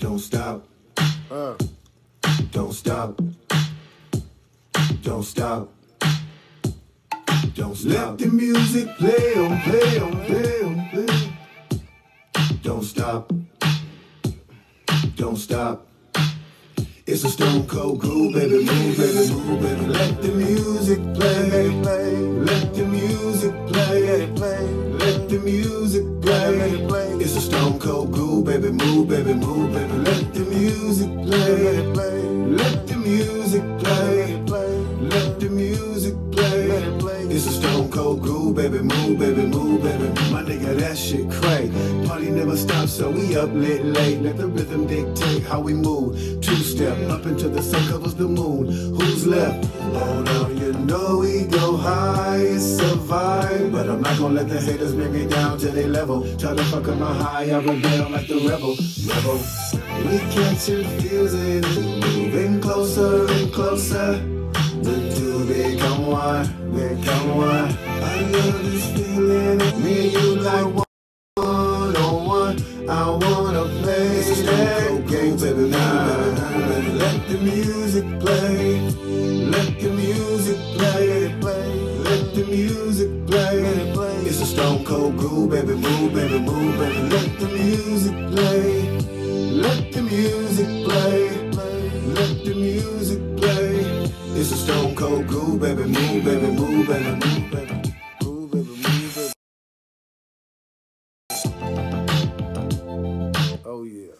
Don't stop. Uh. Don't stop. Don't stop. Don't stop. Let the music play on, play on, play on, play. Don't stop. Don't stop. It's a stone cold groove, baby, move, baby, move, baby. Let the music play, music play. It's a stone cold groove, baby, move, baby, move, baby. Let the music play. Let the music play. Let the music play. It's a stone cold groove, baby, move, baby, move, baby. My nigga, that shit crazy. Party never stops, so we up lit late. Let the rhythm dictate how we move. Two step up into the sun covers the moon. Who's left? Hold on, you know we go high, vibe. But I'm not gonna let the haters bring me down to their level. Try to fuck up my high, I rebel like the rebel. Rebel. We catch and fuse it, moving closer and closer. The two become one, become one. I love this feeling, me and you like one on one. I wanna play that game, baby, now. Let the music play, let the music play, let play. Let the music play, play. It's a stone cold groove, baby, move, baby, move, baby. Let the music play, let the music play, let the music play. It's a stone cold groove, baby, move, baby, move, baby, move, baby. Oh yeah.